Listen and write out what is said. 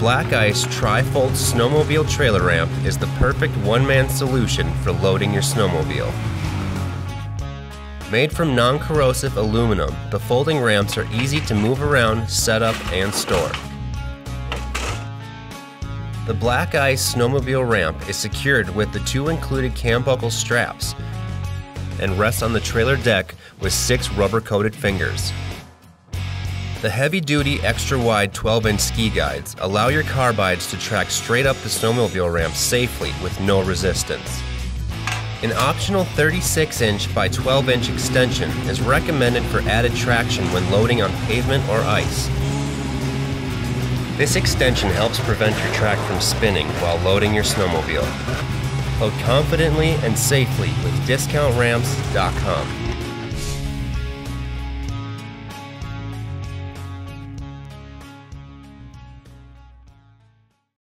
Black Ice Trifold Snowmobile Trailer Ramp is the perfect one man solution for loading your snowmobile. Made from non corrosive aluminum, the folding ramps are easy to move around, set up, and store. The Black Ice snowmobile ramp is secured with the two included cam buckle straps and rests on the trailer deck with six rubber coated fingers. The heavy duty, extra wide 12 inch ski guides allow your carbides to track straight up the snowmobile ramp safely with no resistance. An optional 36 inch by 12 inch extension is recommended for added traction when loading on pavement or ice. This extension helps prevent your track from spinning while loading your snowmobile. Load confidently and safely with DiscountRamps.com.